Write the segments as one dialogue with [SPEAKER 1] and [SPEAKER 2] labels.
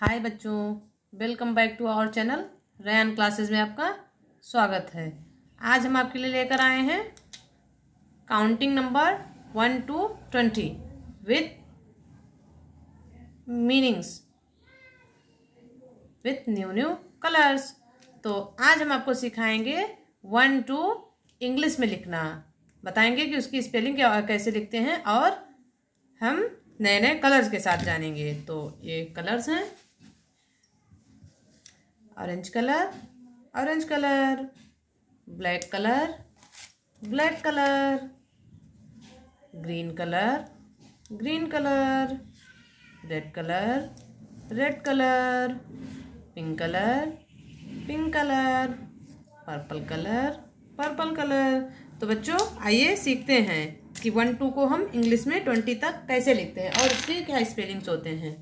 [SPEAKER 1] हाय बच्चों welcome back to our channel rain classes में आपका स्वागत है। आज हम आपके लिए लेकर आए हैं counting number one to twenty with meanings with new new colours तो आज हम आपको सिखाएँगे वन टू इंग्लिश में लिखना। बताएँगे कि उसकी स्पेलिंग कैसे लिखते हैं और हम नए नए कलर्स के साथ जानेंगे। तो ये कलर्स हैं। Orange colour orange colour black colour black colour green colour green colour red colour red colour pink colour pink colour purple colour purple colour तो बच्चों, आइए सीखते हैं कि वन टू को हम इंग्लिश में ट्वेंटी तक कैसे लिखते हैं और उसके क्या स्पेलिंग्स होते हैं।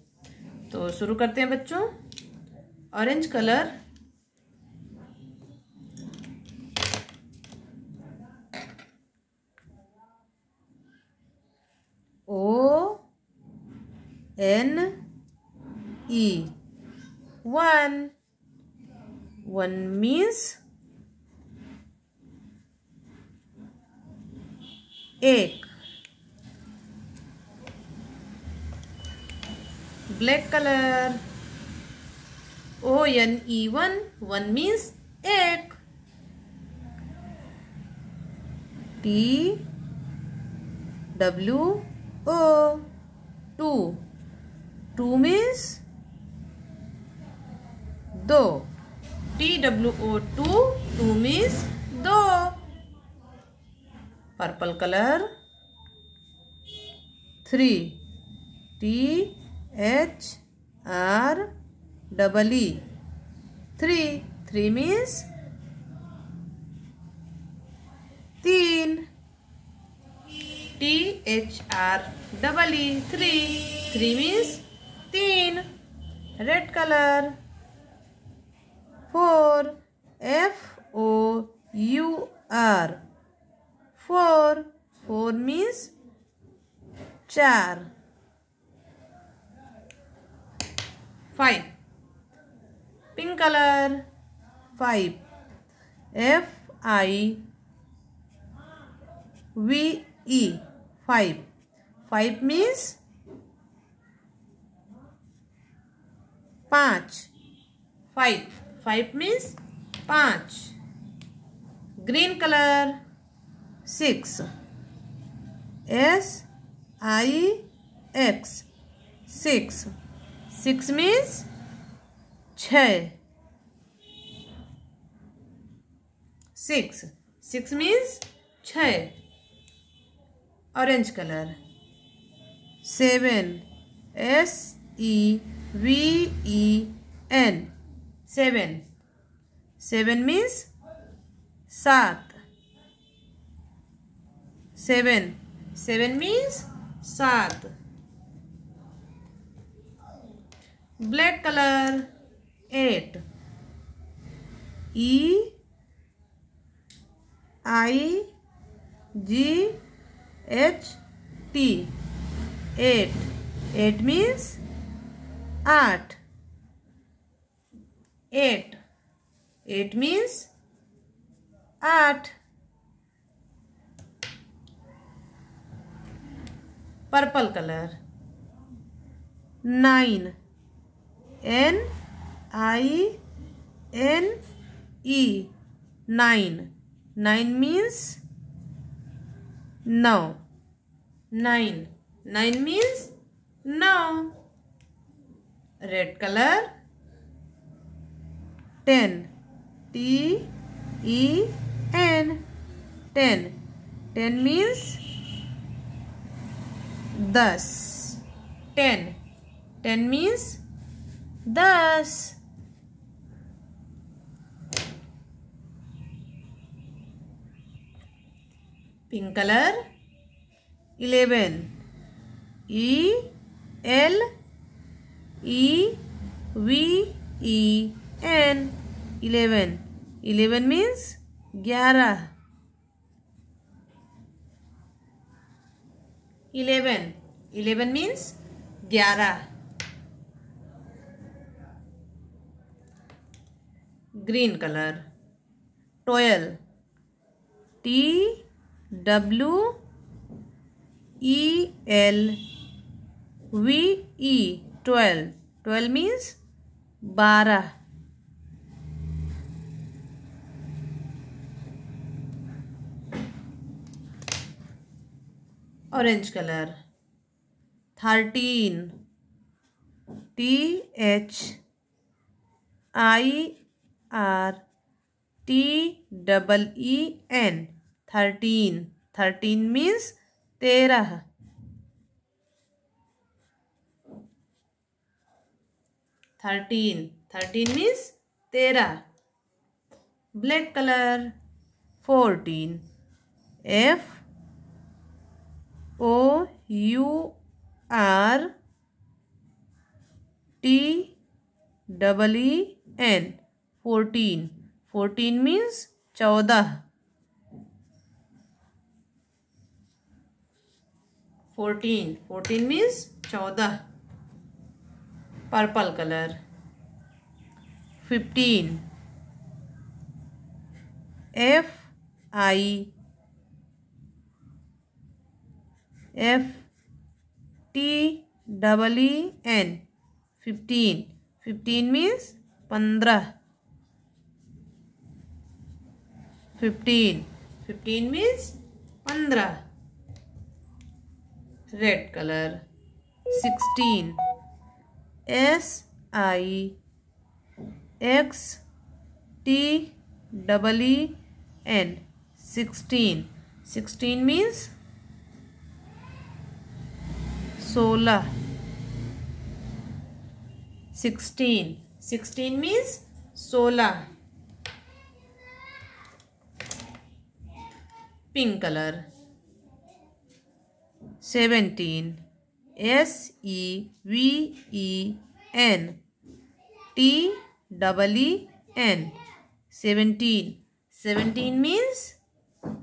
[SPEAKER 1] तो शुरू करते हैं बच्चों। Orange colour O N E one one means एक black colour O N E one one means एक T W O two two means दो T W O two two means दो purple colour three T H R double E three three means तीन. T H R double E three three means तीन. Red colour four F O U R four four means चार. Five pink colour five F I V E five five means पाँच. Five five means पाँच. Green colour six S I X six six means छ। Six six means छ। Orange colour seven S E V E N seven seven means सात। Seven seven means सात। Black colour eight E I G H T. Eight. Eight means आठ। Eight. Eight means आठ। Purple colour nine N I N E nine nine means now nine nine means now red colour ten T E N ten ten means दस ten ten means दस pink colour eleven E L E V E N eleven eleven means ग्यारह. Eleven eleven means ग्यारह. Green color. Twelve T W E L V E twelve twelve means बारह orange color thirteen T H I R T double E N thirteen thirteen means तेरह। Thirteen thirteen means तेरह। Black colour fourteen F O U R T double E N fourteen fourteen means चौदह। Fourteen fourteen means चौदह। Purple colour fifteen F I F T double E N fifteen fifteen means पंद्रह। Fifteen fifteen means पंद्रह। Red colour sixteen S I X T double E N sixteen sixteen means सोलह. Sixteen sixteen means सोलह. Pink colour seventeen S E V E N T double E N seventeen seventeen means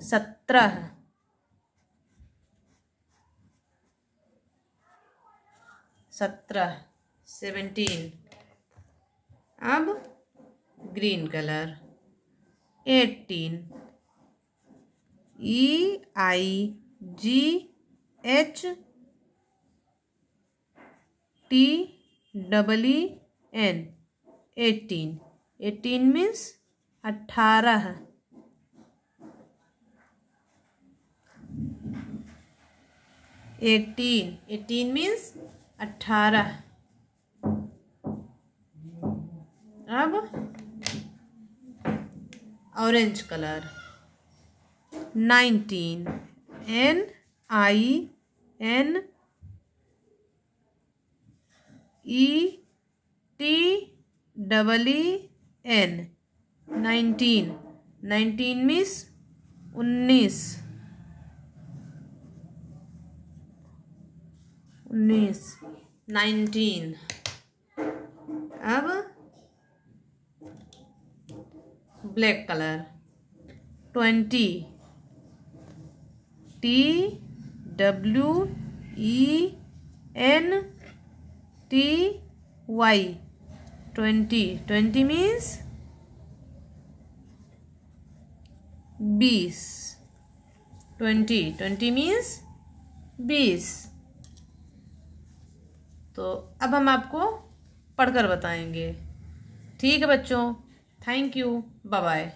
[SPEAKER 1] सत्रह सत्रह seventeen अब green colour eighteen E I G H T double E N eighteen eighteen means अट्ठारह eighteen eighteen means अठारह। अब orange colour nineteen N I N E T double E N nineteen nineteen means उन्नीस. उन्नीस. Nineteen अब black colour twenty T W E N T Y twenty twenty means बीस twenty twenty means बीस तो अब हम आपको पढ़कर बताएँगे। ठीक है बच्चों। Thank you bye bye